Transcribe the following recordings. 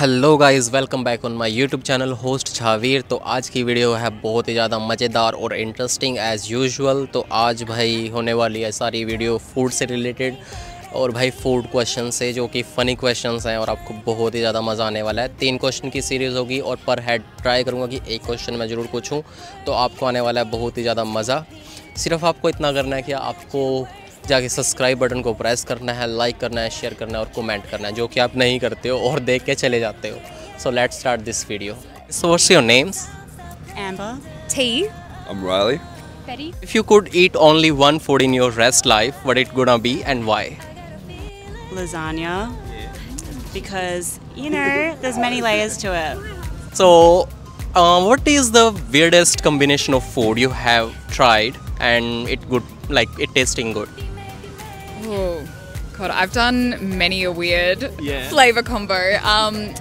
Hello guys welcome back on my YouTube channel host Chhavir तो आज की video है बहुत ही ज़्यादा मज़ेदार और इंटरेस्टिंग एज़ यूजुअल तो आज भाई होने वाली है सारी वीडियो फ़ूड से रिलेटेड और भाई फ़ूड क्वेश्चन से, जो कि फ़नी क्वेश्चंस हैं और आपको बहुत ही ज़्यादा मज़ा आने वाला है। तीन क्वेश्चन की सीरीज़ होगी और पर हेड ट्राई करूँगा कि एक क्वेश्चन मैं ज़रूर पूछूँ। तो आपको आने वाला है बहुत ही ज़्यादा मज़ा। सिर्फ़ आपको इतना करना है कि आपको जाके सब्सक्राइब बटन को प्रेस करना है लाइक करना है शेयर करना है और कमेंट करना है जो कि आप नहीं करते हो और देख के चले जाते हो so let's start this video so what's your names Amber. T. I'm Riley. Betty. If you could eat only one food in your rest life, what it gonna be and why? Lasagna. Yeah. Because, you know, there's many layers to it. So, uh, what is the weirdest combination of food you have tried and it good, like it tasting good? Oh, God, I've done many a weird Yeah. flavor combo. Um,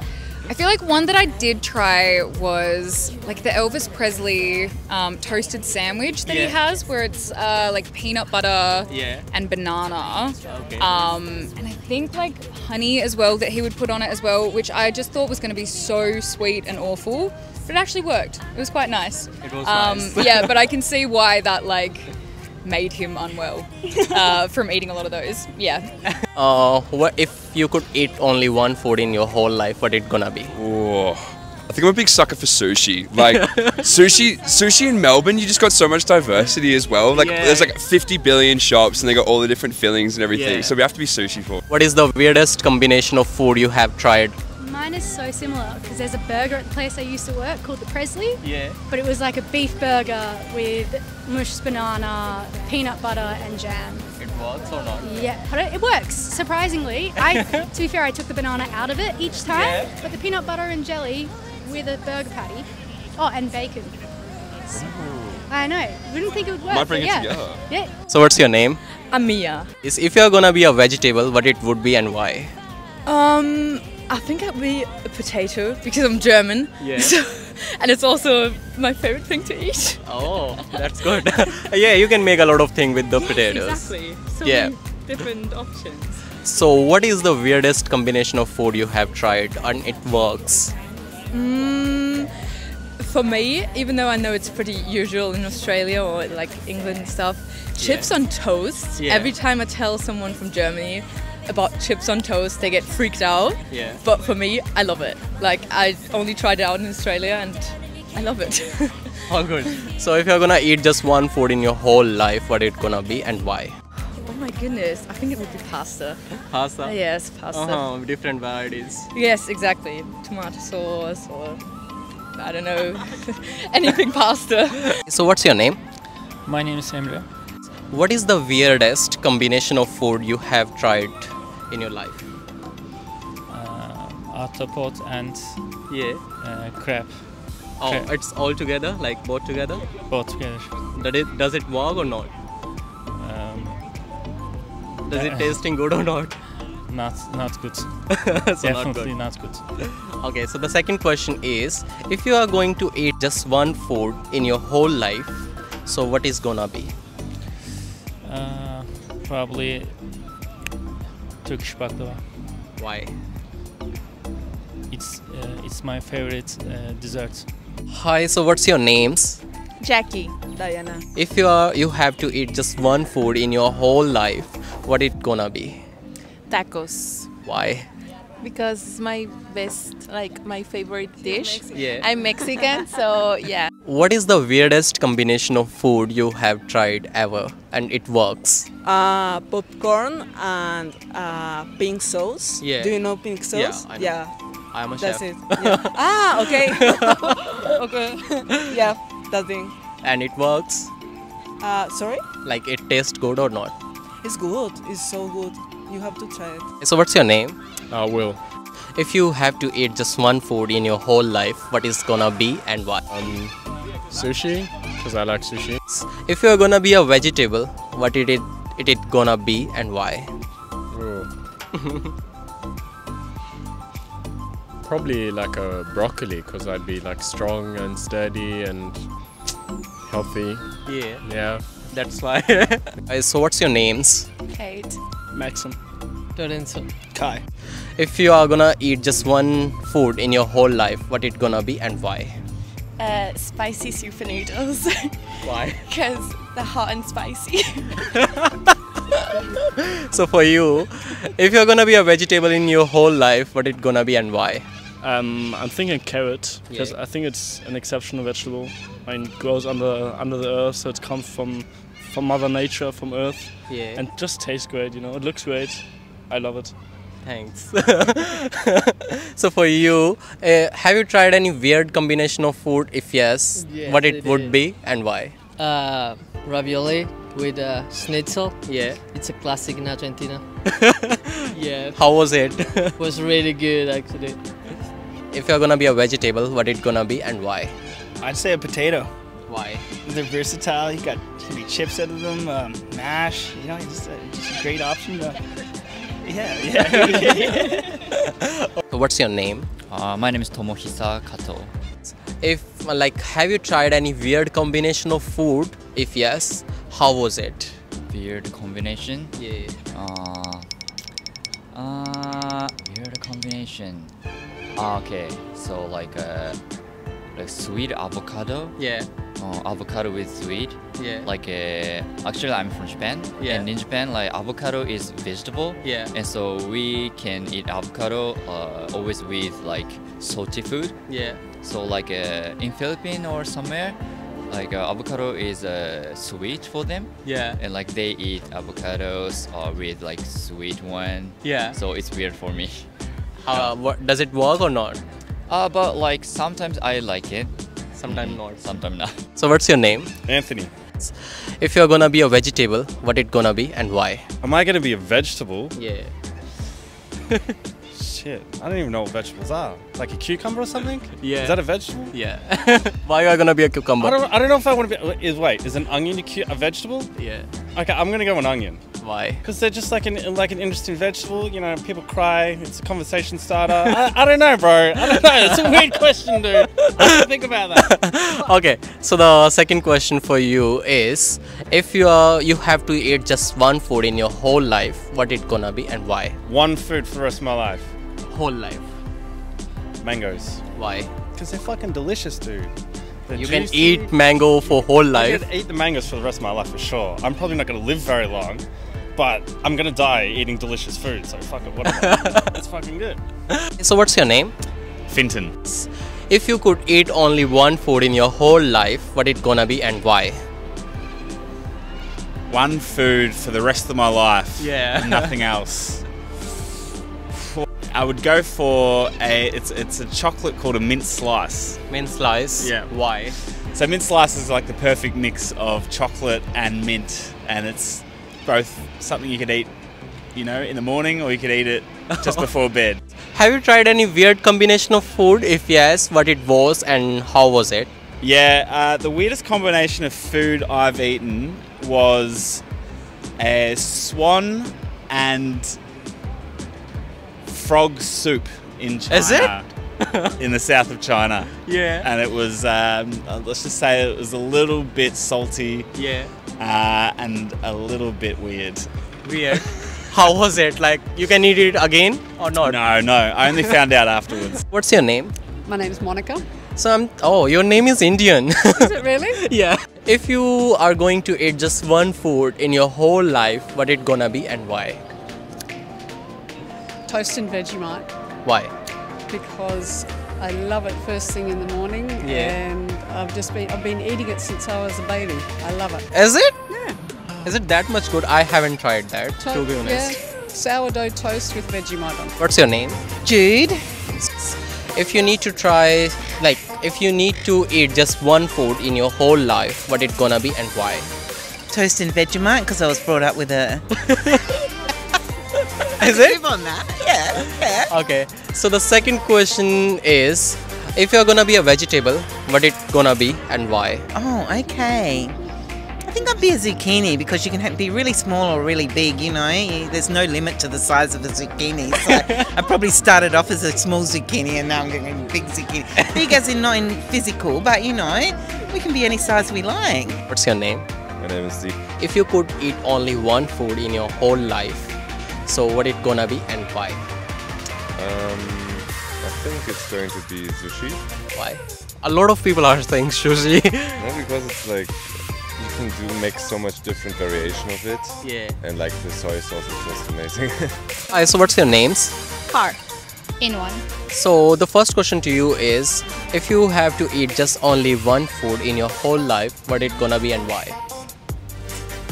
I feel like one that I did try was like the Elvis Presley um, toasted sandwich that Yeah. he has, where it's uh, like peanut butter Yeah. and banana. Okay. Um, and I think like honey as well that he would put on it as well, which I just thought was going to be so sweet and awful. But it actually worked. It was quite nice. It was um, nice. yeah, but I can see why that like made him unwell uh, from eating a lot of those. Yeah. Uh, what if you could eat only one food in your whole life? What it gonna be? Oh, I think I'm a big sucker for sushi. Like sushi, sushi in Melbourne, you just got so much diversity as well. Like Yeah. there's like 50 billion shops, and they got all the different fillings and everything. Yeah. So we have to be sushi for. What is the weirdest combination of food you have tried? Mine is so similar because there's a burger at the place I used to work called the Presley, Yeah. but it was like a beef burger with mush banana, peanut butter, and jam. It works or not? Yeah, but it it works surprisingly. I, to be fair, I took the banana out of it each time, Yeah. but the peanut butter and jelly with a burger patty. Oh, and bacon. I know. Wouldn't think it would work. Might bring but it yeah. together. Yeah. So what's your name? Amia. Is if you're gonna be a vegetable, what it would be and why? Um, I think I'd be a potato because I'm German. Yeah. So, and it's also my favorite thing to eat. Oh, that's good. yeah, you can make a lot of things with the potatoes. Exactly. So Yeah. many different options. So, what is the weirdest combination of food you have tried and it works? Mm, for me, even though I know it's pretty usual in Australia or like England and stuff, chips on toast. Yeah. Every time I tell someone from Germany about chips on toast, they get freaked out. Yeah. But for me, I love it. Like I only tried it out in Australia and I love it. All good. So, if you're gonna eat just one food in your whole life, what it gonna be and why? Oh my goodness, I think it would be pasta. Pasta. Yes, pasta. Uh-huh, different varieties. Yes, exactly. Tomato sauce or I don't know, anything pasta. So, what's your name? My name is Emre. What is the weirdest combination of food you have tried in your life? Uh, Ahtapot and Yeah. uh, crab, Oh, Okay. it's all together, like both together. both together. Does it does it work or not? Um, Does it tasting good or not? not not good. so not Definitely good. not good. Okay, so the second question is if you are going to eat just one food in your whole life, so what is gonna be? Uh, probably Turkish baklava. Why? It's uh, it's my favorite uh, dessert. Hi, so what's your names? Jackie, Diana. If you are you have to eat just one food in your whole life, what it gonna be? Tacos Why? Because it's my best, like my favorite dish. Yeah. I'm Mexican, so yeah. What is the weirdest combination of food you have tried ever and it works? uh, popcorn and uh, pink sauce. Yeah. Do you know pink Yeah, sauce? I know. Yeah, I am a that's chef. it. Yeah. ah, okay. okay. yeah, that thing. And it works? Uh, sorry? Like it tastes good or not? It's good. It's so good. You have to try it. So what's your name? Uh, Will. If you have to eat just one food in your whole life, what is gonna be and why? Um, sushi, because I like sushi. If you're gonna be a vegetable, what it it, it, it gonna be and why? Probably like a broccoli, because I'd be like strong and sturdy and healthy. Yeah, Yeah. that's why. Uh, so what's your names? Kate. Maxim. Lorenzo. Kai. If you are gonna eat just one food in your whole life, what it gonna be and why? Uh, spicy super noodles. Why? Because they're hot and spicy. So for you, if you're gonna be a vegetable in your whole life, what it gonna be and why? Um, I'm thinking carrot because Yeah. I think it's an exceptional vegetable. I mean, it grows under under the earth, so it comes from from Mother Nature, from Earth, Yeah. and just tastes great. You know, it looks great. I love it. Thanks. so for you, uh, have you tried any weird combination of food? If yes, Yes, what it I would did. be and why? Uh, ravioli with uh, schnitzel. Yeah. It's a classic in Argentina. yeah. How was it? it was really good actually. if you're gonna be a vegetable, what it gonna be and why? I'd say a potato. Why? They're versatile. You got you can make chips out of them, um, mash. You know, just a, just a great option. Uh, yeah, yeah. What's your name? Uh, my name is Tomohisa Kato. If like, have you tried any weird combination of food? If yes, how was it? Weird combination. Yeah. Uh, uh, weird combination. Ah, okay, so like uh, like sweet avocado. Yeah. Uh, avocado with sweet. Yeah. Like uh, actually, I'm from Japan. Yeah. And in Japan, like avocado is vegetable. Yeah. And so we can eat avocado uh, always with like salty food. Yeah. So like uh, in Philippines or somewhere, like uh, avocado is uh, sweet for them. Yeah. And like they eat avocados uh, with like sweet one. Yeah. So it's weird for me. How, does it work or not? Uh, but like sometimes I like it. Sometimes not. Sometimes not. So what's your name? Anthony. If you're gonna be a vegetable, what it gonna be and why? Am I going to be a vegetable? Yeah. Shit, I don't even know what vegetables are. Like a cucumber or something? Yeah. Is that a vegetable? Yeah. why are you gonna be a cucumber? I don't, I don't know if I want to be. Is wait, is an onion a, cu- a vegetable? Yeah. Okay, I'm gonna go an onion. Why? Because they're just like an like an interesting vegetable. You know, people cry. It's a conversation starter. I, I don't know, bro. I don't know. It's a weird question, dude. I have to think about that. okay, so the second question for you is if you are you have to eat just one food in your whole life, what it gonna be and why? One food for the rest of my life. Whole life. Mangoes. Why? Because they're fucking delicious, dude. They're You can eat mango for whole life. I life. could eat the mangoes for the rest of my life for sure. I'm probably not going to live very long, but I'm going to die eating delicious food. So fuck it, whatever. it's fucking good. So what's your name? Finton. If you could eat only one food in your whole life, what it gonna be and why? One food for the rest of my life. Yeah. Nothing else. I would go for a it's it's a chocolate called a mint slice. Mint slice. Yeah. Why? So mint slice is like the perfect mix of chocolate and mint, and it's both something you could eat, you know, in the morning, or you could eat it just before bed. Have you tried any weird combination of food? If yes, what it was and how was it? Yeah, uh, the weirdest combination of food I've eaten was a swan and frog soup in China. Is it? in the south of China. Yeah. And it was, um, uh, let's just say it was a little bit salty. Yeah. Uh, and a little bit weird. Weird. how was it? Like you can eat it again or not? No, no. I only found out afterwards. What's your name? My name's Monica. So I'm. Oh, your name is Indian. Is it really? yeah. If you are going to eat just one food in your whole life, what it gonna be and why? Toast and Vegemite Why? because I love it first thing in the morning Yeah. and I've just been I've been eating it since I was a baby. I love it. Is it? Yeah. Is it that much good? I haven't tried that. To- to be honest. Yeah. Sourdough toast with Vegemite on. What's your name? Jude. If you need to try, like, if you need to eat just one food in your whole life, what it gonna be and why? Toast and Vegemite because I was brought up with a. Is it? Live on that. Yeah. yeah. Okay. So the second question is, if you're gonna be a vegetable, what it gonna be and why? Oh, okay. I think I'd be a zucchini because you can be really small or really big, you know. There's no limit to the size of a zucchini. So I probably started off as a small zucchini and now I'm getting a big zucchini. Big as in not in physical, but you know, we can be any size we like. What's your name? My name is Zeke. If you could eat only one food in your whole life, So what it gonna be and why? Um, I think it's going to be sushi. Why? A lot of people are saying sushi. No, because it's like you can do make so much different variation of it. Yeah. And like the soy sauce is just amazing. Hi, so what's your names? Car. In one. So the first question to you is, if you have to eat just only one food in your whole life, what it gonna be and why?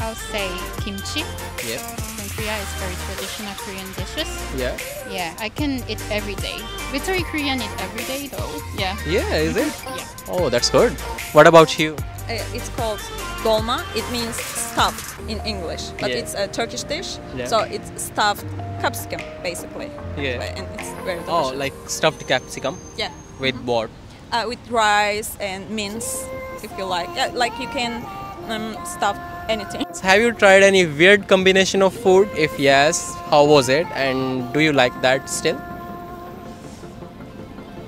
I'll say kimchi. Yeah. From Korea, it's very traditional Korean dishes. Yeah. Yeah, I can eat every day. Victory Korean eat every day though. Yeah. Yeah, is it? Yeah. Oh, that's good. What about you? Uh, it's called dolma. It means stuffed in English, but Yeah. it's a Turkish dish. Yeah. So it's stuffed capsicum, basically. Yeah. And it's very delicious. Oh, like stuffed capsicum Yeah. with what? Uh, with rice and mince, if you like. Yeah, like you can um, stuff anything. So have you tried any weird combination of food? If yes, how was it? And do you like that still?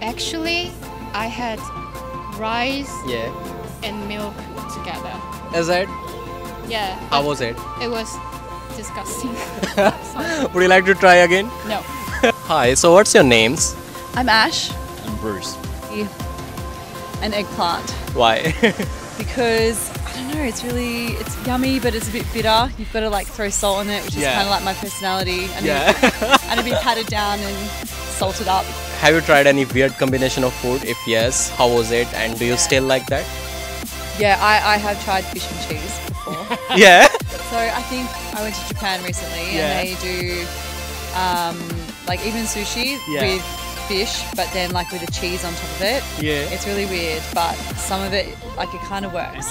Actually, I had rice Yeah. and milk together. Is it? Yeah. How was it? It was disgusting. Would you like to try again? No. Hi, so what's your names? I'm Ash. I'm Bruce. An eggplant. Why? Because I don't know, it's really it's yummy, but it's a bit bitter. You've got to like throw salt on it, which is Yeah. kind of like my personality. And Yeah. It, and it'd be patted down and salted up. have you tried any weird combination of food? If yes, how was it? And do you still like that? Yeah, I, I have tried fish and cheese before. Yeah? So I think I went to Japan recently Yeah. and they do um, like even sushi Yeah. with fish, but then like with a cheese on top of it. Yeah. It's really weird, but some of it like it kind of works.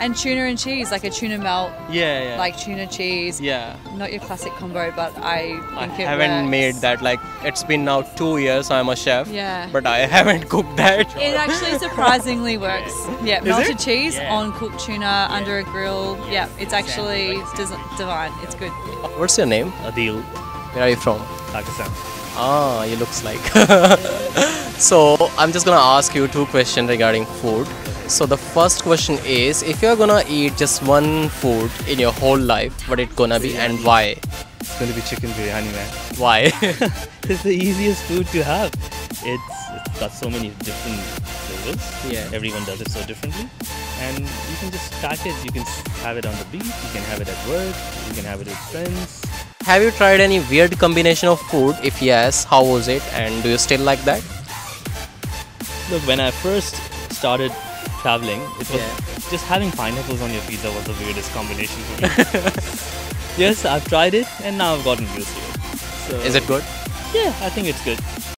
And tuna and cheese. And tuna and cheese, like a tuna melt. Yeah, yeah. Like tuna cheese. Yeah. Not your classic combo, but I I it haven't works. made that. Like it's been now two years. I'm a chef. Yeah. But I haven't cooked that. It actually surprisingly works. Yeah, Is melted it? cheese Yeah. on cooked tuna under a grill. Yeah, it's actually dis- divine. It's good. What's your name? Adil. Where are you from? Pakistan. Ah, you looks like. so I'm just gonna ask you two questions regarding food. So the first question is, if you're gonna eat just one food in your whole life, what it gonna be and why? It's to be chicken biryani, man. Why? it's the easiest food to have. It's, it's got so many different flavors. Yeah. Everyone does it so differently. And you can just pack it. You can have it on the beach. You can have it at work. You can have it with friends. Have you tried any weird combination of food? If yes, how was it? And do you still like that? Look, when I first started traveling, it was Yeah. just having pineapples on your pizza was the weirdest combination for me. yes, I've tried it and now I've gotten used to it. So, Is it good? Yeah, I think it's good.